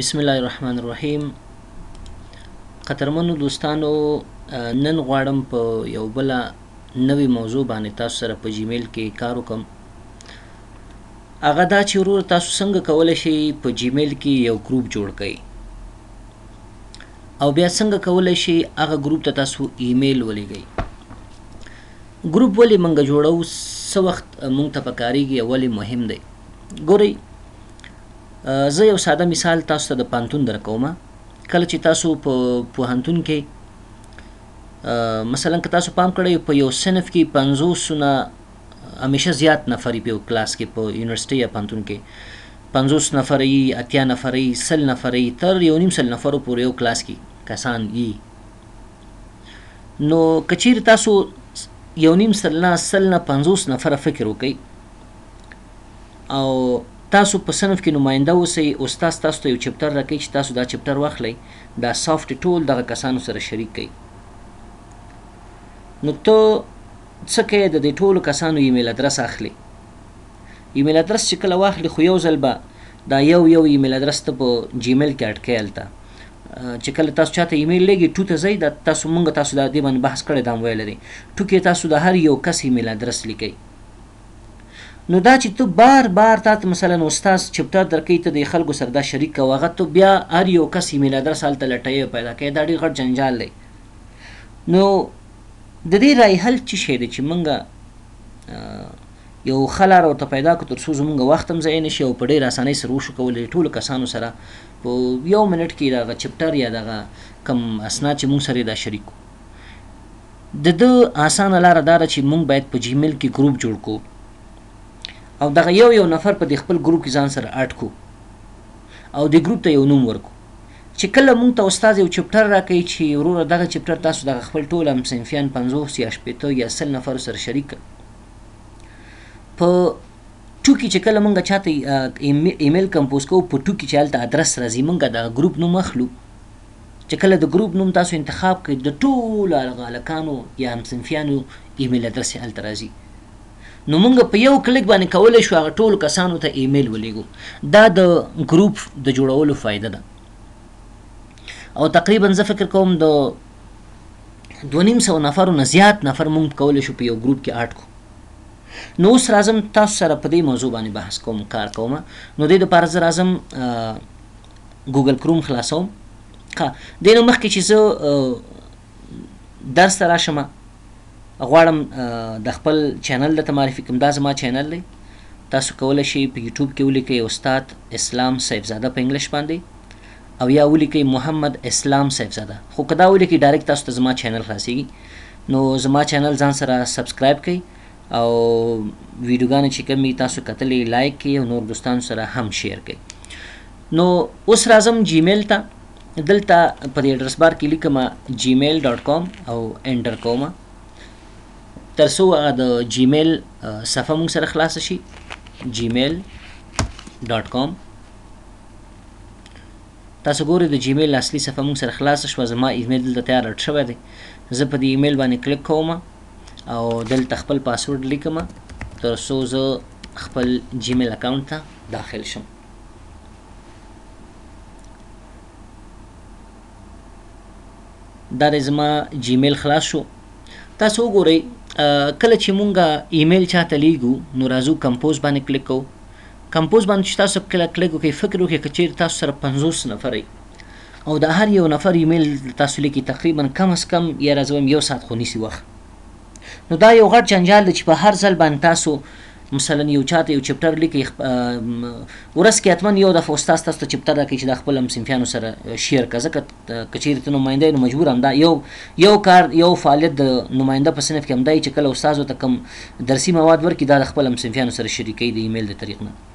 بسم الله الرحمن الرحیم قطرمنو دوستانو نن غواړم په یو بل نوې موضوع باندې تاسو سره په جیمیل کې کار وکم هغه دا چې ورور تاسو څنګه کولای شئ په جیمیل کې یو ګروپ جوړ کړئ او بیا څنګه کولای شئ هغه ګروپ ته تاسو ایمیل ولېږئ ګروپ ولې منګه جوړو څه وخت مونږ ته پکاريږي ولې مهم دی ګورئ زه یو ساده مثال تاسو ته د پانتون درکوم کله چې تاسو په پوهنتون کې مثلا که تاسو پام کړئ په یو صنف کې 50 نه همیشه زیات نفر په کلاس کې په یونیورسيټي یا پانتون کې 50 نفر ای اتیا نفر ای سل نفر ای تر یو نیم سل نفر پورې یو کلاس کې کسان ای نو کچیر تاسو یو نیم سل نه سل نه 50 نفر فکر وکړئ او تاسو په صنف کې نماینده اوسئ استاد تاسو ته یو چپټر راکوي چې تاسو دا چپټر واخلئ دا سافټ ټول دغه کسانو سره شریک کړئ نو ته څه کوې د دې ټولو کسانو ایمیل ادرس اخلي ایمیل ادرس چې کله واخلي خو یو ځل به دا یو یو ایمیل ادرس ته په جیمیل کې اډ کړئ هلته چې کله تاسو چاته ایمیل لګي ټو ته ځئ دا تاسو مونږ تاسو د دې باندې بحث کړی دا ویل دي ټو کې تاسو د هر یو کس ایمیل ادرس لیکئ نو دا چی ته بار بار تاته مثلا استاد چپټر درکوی ته دی خلکو سره دا شریک کوه هغه ته بیا هر یو کس ایمیل ادرس هلته لټوی او پیدا کوی دا ډیر غټ جنجال دی نو ددی رای حل چی شی دی چی مونږ یو ښه لاره ورته پیدا کړو ترڅو زمونږ وخت هم ضایع نشي او په ډېر اسانۍ سره وشو کولی ټولو کسانو سره په یو منټ کې دغه چپټر یا دغه کم اسناد چې مونږ سره دا شریک کړو د ده اسانه لاره دا ده چې موږ باید په جیمیل کې ګروپ جوړ کو او دغه یو یو نفر په دې خپل ګروپ کې ځان سره اډ کو او دې ګروپ ته یو نوم ورکو چې کله موږ ته استاد یو چپټر راکوي چې وروره دغه چپټر تاسو دغه خپل ټول هم صنفیان 50 یا 80 یا 100 نفر سره شریک په ټوکی چې کله مونږ چاته ایمیل کمپوز کوو په ټوکی چې هلته ادرس راځي مونږ د ګروپ نوم اخلو چې کله د ګروپ نوم تاسو انتخاب کړئ د ټولو هغه هلکانو یا همصنفیانو ایمیل ادرس یې هلته راځي نو موږ په یو کلیک باندې کولی شو هغه ټولو کسانو ته ایمیل ولېږو دا د ګروپ د جوړولو فایده ده او تقریبا زه فکر کوم د دوه نیم سوه نفرو نه زیات نفر موږ کولی شو په یو ګروپ کې اډ کړو نو اوس راځم تاسو سره په دې موضوع باندې بحث کوم کار کوم نو دې لپاره زه راځم ګوګل کروم خلاصوم ښه دینه مخکې چې زه درس ته راشم غواړم د خپل چینل د معرفي کوم دا زما چینل دی تاسو کولای شئ په یوټیوب کې ولیکئ استاد اسلام صاحبزاده په انګلیش باندې او یا ولیکئ محمد اسلام صاحبزاده خو کدا ولیکئ ډایرکټ تاسو ته زما چینل خلاصيږي نو زما چینل ځان سره سبسکرایب کړئ او ویډیوګانې چې کومې تاسو کتلې لایک کړئ او نور دوستانو سره هم شیر کړئ نو اوس راځم جیمیل ته دلته په دې اډرس بار کې لیکم gmail.com او انټر کوم تر څو هغه د جیمیل صفحه مون سره خلاص شي gmail.com تاسو ګورئ د جیمیل اصلي صفحه مون سره خلاص شو زما ایمیل دلته تیار اډ شوی دی زه په دې ایمیل باندې کلیک کوم او دلته خپل پاسورډ لیکم تر څو زه خپل جیمیل اکاونټ ته داخل شم دا زما جیمیل خلاص شو تاسو وګورئ کله چې مونږه ایمیل چاته لیګو نو راځو کمپوز باندې کلیک کوو کمپوز باندې چې تاسو کله کلیک وکړئ فکر وکړئ که چیرې تاسو سره 50 نفر او د هر یو نفر ایمیل تاسو لیکي تقریبا کم از کم یاره زه وایم یو ساعت خو نیسي وخت نو دا یو غټ جنجال دی چې په هر ځل باندې تاسو مثلا یو چاته یو چپټر لیکي ورځ کې اتمن یو دفعه استاد تاسو ته چپټر راکړي چې دا خپل هم صنفیانو سره شیر کړه ځکه کچیر ته نماینده نو مجبور هم دا یو یو کار یو فعالیت د نماینده په صنف کې هم دی چې کله استاد ته کم درسي مواد ورکړي دا خپل هم صنفیانو سره شریکي د ایمیل د طریق نه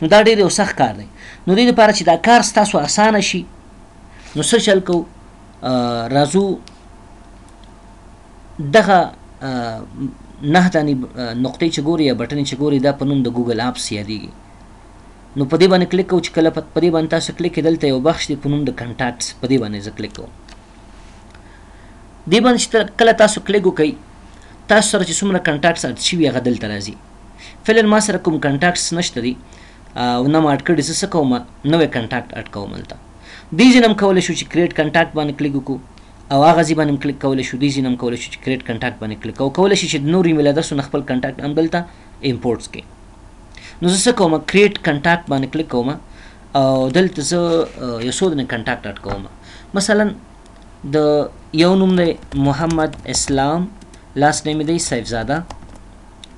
نو دا ډېر یو سخت کار دی نو دې لپاره چې دا کار ستاسو اسانه شي نو څه چل کو راځو دغه نه دانی نقطې چې ګوري یا بټن چې ګوري دا په نوم د ګوګل اپس یادېږي نو په دې باندې کلیک کوو چې کله په دې باندې تاسو کلیک دلته یو بخش دی په نوم د کنټاکټس په دې باندې زه کلیک کوم دې باندې چې کله تاسو کلیک وکړئ تاسو سره چې څومره کنټاکټس اډ شوي هغه دلته راځي فعلا ما سره کوم کنټاکټس نشته دي او نه ما اډ کړي زه څه کوم نوې کنټاکټ اډ کوم دلته دې ځینم کولای شو چې کریټ کنټاکټ باندې کلیک وکړو او هغه ځی باندې کلیک کولای شو دې ځینم کولای شو چې کریټ کنټاکټ باندې کلیک او کولای شي چې نور ایمیل ادرس نه خپل کنټاکټ هم دلته امپورټس کې نو زه څه کوم کریټ کنټاکټ باندې کلیک کوم او دلته زه یو څو دنه کنټاکټ اډ کوم مثلا د یو نوم دی محمد اسلام لاس نیم دی سیفزاده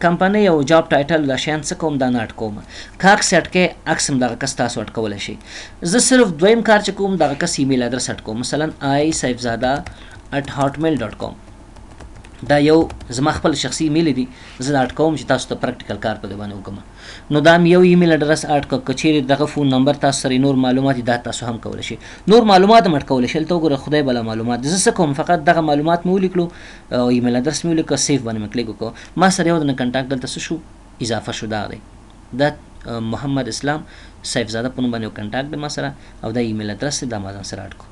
کمپنۍ او جاب ټایټل دا شیان څه کوم دا نه اټکوم که عکس اټکئ عکس هم دغه کس تاسو اټکولی شئ زه صرف دویم کار چې کوم دغه کس ایمیل ادرس اټکوم مثلا آی صیفزاده اټ هاټ میل ډاټ کام دا یو زما خپل شخصي ایمیل دی زه دا اټ کوم چې تاسو ته پریکټیکل کار په دې باندې وکم نو دا یو ایمیل اډرس اټ ک کچیر دغه فون نمبر تاسو سره نور معلومات دا تاسو هم کول شي نور معلومات مټ کول شي ته وګوره خدای بلا معلومات زه څه کوم فقط دغه معلومات مې ولیکلو او ایمیل ادرس می ولیکه سیف باندې می کلیک وکړو ما سره یو دنه کنټاکټ دلته څه شو اضافه شو دا دی دا محمد اسلام سیف زاده په نوم باندې کنټاکټ دی ما سره او دا ایمیل ادرس دا ما ځان سره اډ کو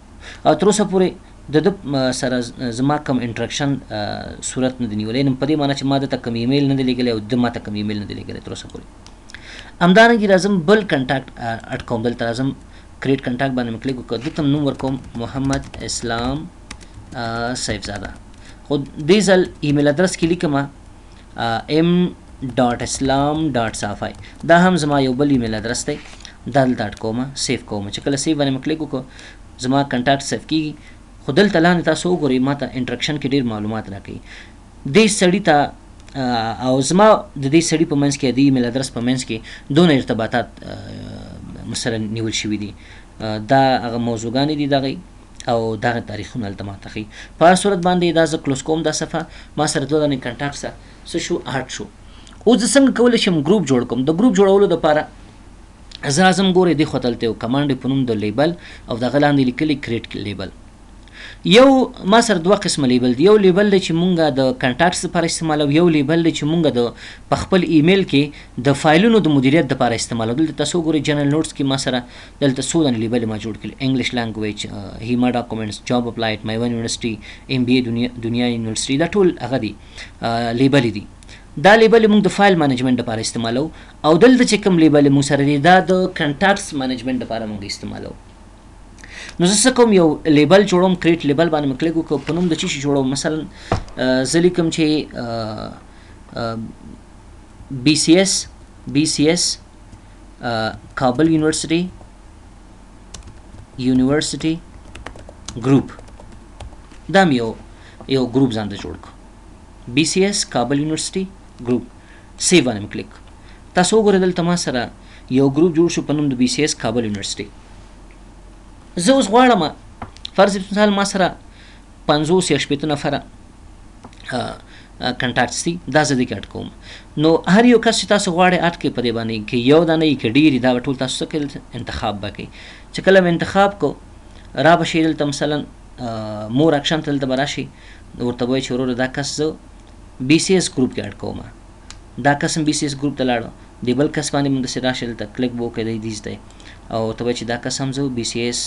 او تر اوسه پورې د د سره زما کوم انټراکشن صورت نه دی نیولې نو په دې معنی چې ما د کوم ایمیل نه دی لګلې او د ما ته کوم ایمیل نه دی لګلې تر اوسه پورې همدارنګه راځم بل کنټاکټ اټ کوم دلته راځم کریټ کنټاکټ باندې کلیک وکړم دته نوم ورکوم محمد اسلام صاحب زاده خو دې ځل ایمیل ادرس کې لیکم ام ډاټ اسلام ډاټ صافای دا هم زما یو بل ایمیل ادرس دی دل ډاټ کوم سیف کوم چې کله سیف باندې مکلیک وکړو زما کنټاکټ سیف کیږي خو دلته لاندې تاسو وګورئ ما ته انټرکشن کې ډیر معلومات راکړي دې سړی ته او زما د دې سړی په منځ کې د ایمیل ادرس په منځ کې دون ارتباطات مثلا نیول شوی دي دا هغه موضوعګانې دي دغه او دغه تاریخونه هلته ماته خي په هر صورت باندې دا زه کلوز کوم دا صفه ما سره دوه دانې کنټاکټ سره څه شو اډ شو او زه څنګه کولی شم ګروپ جوړ کوم د ګروپ جوړولو لپاره زه اعظم ګورې دی خو تلته یو کمانډ په نوم د لیبل او د غلاندې لیکلي کریټ لیبل یو ما سره دوه قسم لیبل دی یو لیبل دی چې مونږه د کنټاکټس لپاره استعمالو یو لیبل دی چې مونږه د خپل ایمیل کې د فایلونو د مدیریت لپاره استعمالو دلته تاسو ګوري جنرال نوټس کې ما سره دلته څو دانې لیبل ما جوړ کړي انګلیش لانګویج هی ما ډاکومنټس جاب اپلایډ مای ون یونیورسټي ایم بي ای دنیا یونیورسټي دا ټول هغه دي لیبل دي دا لیبل موږ د فایل منیجمنت لپاره استعمالو او دلته چې کوم لیبل موږ سره دی دا د کنټاکټس منیجمنت لپاره موږ استعمالو نو زه څه کوم یو لیبل جوړوم کریټ لیبل باندې مې کلیک وکړ په نوم د چی شي جوړوم مثلا زه لیکم چې بي سي اس بي سي اس کابل یونیورسټي یونیورسټي ګروپ دا مې یو یو ګروپ ځان ته جوړ کړو بي سي اس کابل یونیورسټي ګروپ سیو باندې مې کلیک تاسو وګورئ دلته ما سره یو ګروپ جوړ شو په نوم د بي سي اس کابل یونیورسټي زه اوس غواړم فرض مثال ما سره 50 یا 60 نفره کنټاکټس دي دا زه دې کې اډ کوم نو هر یو کس چې تاسو غواړئ اډ کې په دې باندې کې یو دانه یې کې ډېری دا ټول تاسو څه کوي انتخاب به کوي چې کله مې انتخاب کو را به شي دلته مثلا مور اکشن ته دلته به راشي ورته به وایي چې وروره دا کس زه بي سي اس ګروپ کې اډ کوم دا کس هم بي سي اس ګروپ ته لاړو دی بل کس باندې موږ سره راشي دلته کلیک به وکړي دی دیز دی او ته به چې دا کس هم زه بي سي اس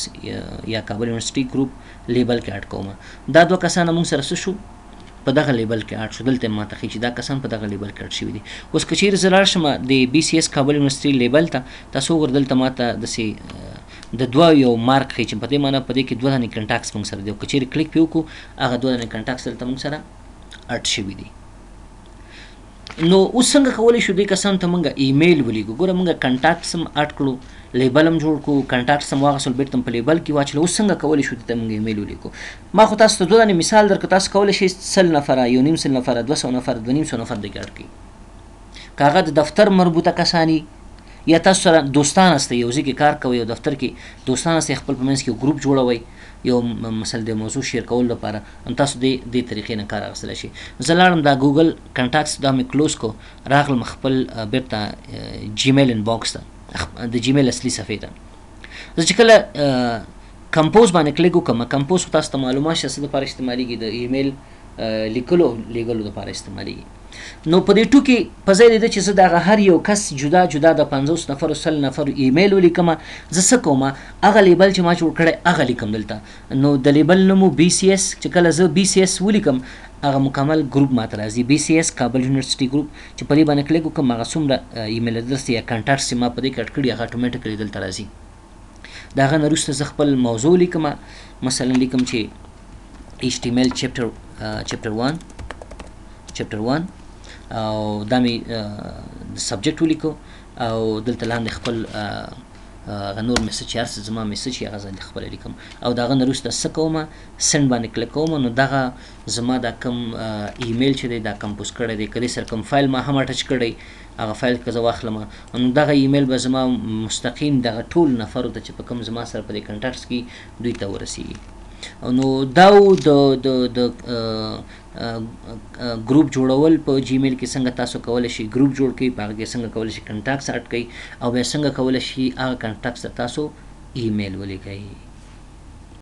یا کابل یونیورسيټي ګروپ لیبل کې اډ کوم دا دوه کسان موږ سره شو په دغه لیبل کې اډ شو دلته ما ته خي چې دا کسان په دغه لیبل کې اډ شوي دي اوس که چیرې زه لاړ شم د بي سي اس کابل یونیورسيټي لیبل ته تاسو وګورئ دلته ما ته داسې د دوه یو مارک ښیي چې په دې معنی په دې کې دوه دانې کنټاکس موږ سره دی او که چیرې کلیک پې وکړو هغه دوه دانې کنټاکس دلته موږ سره اډ شوي دي نو اوس څنګه کولی شو دی کسانو ته مونږ ایمیل ولیږو ګوره مونږ کنټاکټس هم اډ کړو لیبل هم جوړ کو کنټاکټس هم واغسل بیرته هم په لیبل کی واچلو اوس څنګه کولی شو دی ته مونږ ایمیل ولیږو ما خو تاسو ته دوه دانی مثال درکړ تاسو کولی شی سل نفره یو نیم سل نفره دوه سو نفر دوه نیم سو نفر دی کی اډ کړی که هغه د دفتر مربوطه کسانی یا تاسو سره دوستان است یو ځای کې کار کوي یو دفتر کې دوستان است خپل په منځ کې ګروپ جوړوي یو مثلا د موضوع شیر کول لپاره تاسو دې دې طریقې نه کار اخیستلی شي زه لاړم دا ګوګل کنټاکټس دا مې کلوز کو راغلم خپل بیرته جیمیل ان باکس ته د جیمیل اصلي صفحې ته زه چې کله کمپوز باندې کلیک وکم کمپوز خو تاسو ته معلومه شه څه لپاره استعمالیږي د ایمیل لیکلو لیګلو لپاره استعمالیږي نو په دې ټکی په ځای دې چې زه د هر یو کس جدا جدا د 50 نفر سل نفر ایمیل ولیکم زه څه کوم هغه لیبل چې ما جوړ کړی هغه لیکم دلته نو دلیبل نوم و بی سی ایس چې کله زه بی سی ایس ولیکم هغه مکمل ګروپ ماته راځي بی سی ایس کابل یونیورسټی ګروپ چې په دې باندې کلیک وکم هغه څومره ایمیل ادرس دی یا کانټاکټس چې ما په دې کې اډ کړي هغه اتوماتیکلی دلته راځي دا غنه روسته زه خپل موضوع لیکم مثلا لیکم چې HTML chapter uh, chapter 1 chapter 1 او دا می سبجیکټ ولیکو او دلته لاندې خپل هغه نور مې څه چې هر څه زما میسج یې هغه زه خپله لیکم او د هغه نه وروسته څه کوم سند باندې کلیک کوم نو دغه زما دا کم ایمیل چې دی دا کمپوز کړی دی که دې سره کوم فایل ما هم اټچ کړی هغه فایل که زه واخلم نو دغه ایمیل به زما مستقیم دغه ټول نفرو ته چې په کوم زما سره په دې کنټاکټس کې دوی ته ورسیږي نو دا د د د ګروپ جوړول په جیمیل کې څنګه تاسو کولای شئ ګروپ جوړ کړئ په هغه کې څنګه کولای شئ کنټاکټس اډ کړئ او بیا څنګه کولای شئ هغه کنټاکټس ته تاسو ایمیل ولیکئ